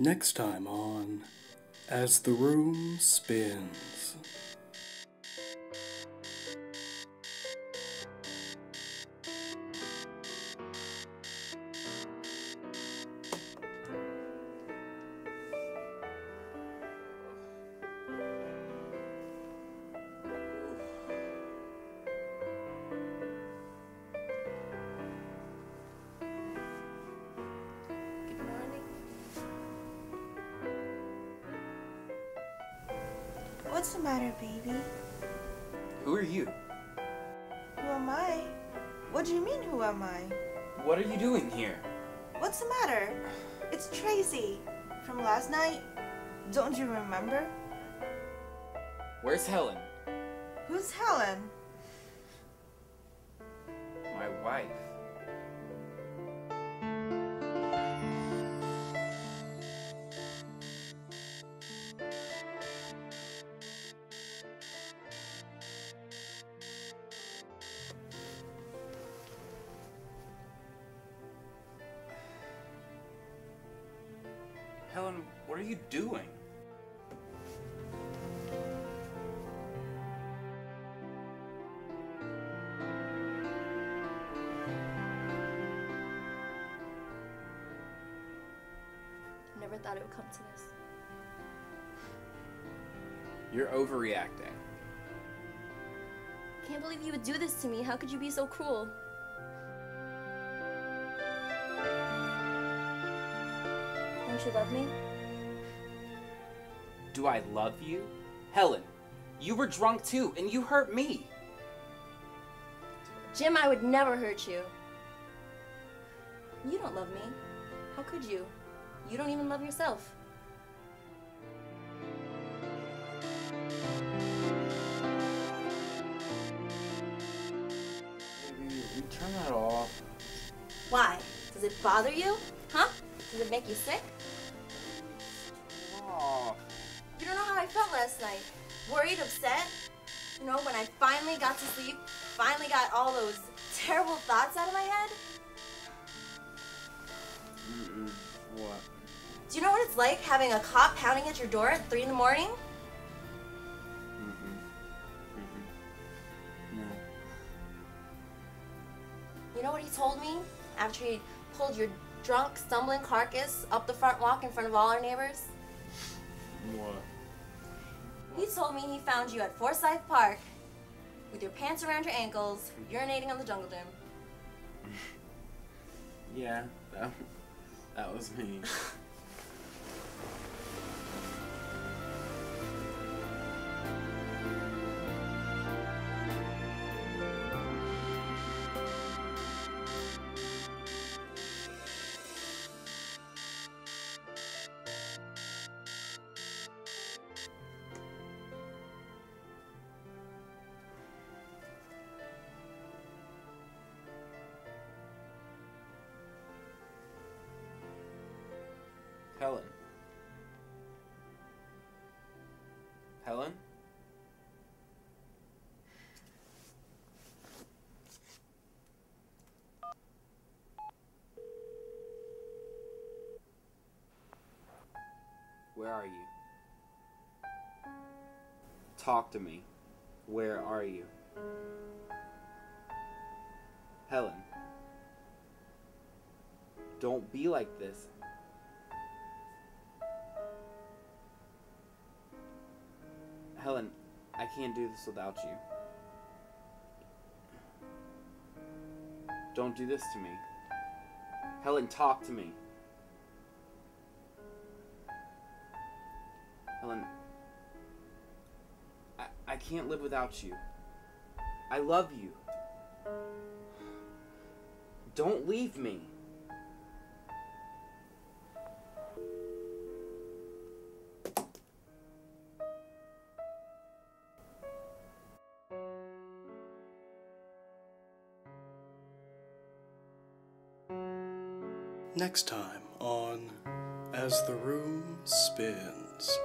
Next time on As the Room Spins. What's the matter, baby? Who are you? Who am I? What do you mean, who am I? What are you doing here? What's the matter? It's Tracy. From last night? Don't you remember? Where's Helen? Who's Helen? My wife. Helen, what are you doing? Never thought it would come to this. You're overreacting. Can't believe you would do this to me. How could you be so cruel? Don't you love me? Do I love you? Helen, you were drunk too, and you hurt me. Jim, I would never hurt you. You don't love me. How could you? You don't even love yourself. Baby, we turn that off. Why? Does it bother you? Huh? Does it make you sick? I felt last night. Worried, upset. You know, when I finally got to sleep, finally got all those terrible thoughts out of my head. Mm-mm. What? Do you know what it's like having a cop pounding at your door at 3 in the morning? Mm-mm. No. You know what he told me after he pulled your drunk, stumbling carcass up the front walk in front of all our neighbors? What? He told me he found you at Forsyth Park with your pants around your ankles, urinating on the jungle gym. Yeah, that, that was me. Helen. Helen? Where are you? Talk to me. Where are you? Helen. Don't be like this. Helen, I can't do this without you. Don't do this to me. Helen, talk to me. Helen, I, I can't live without you. I love you. Don't leave me. Next time on As the Room Spins.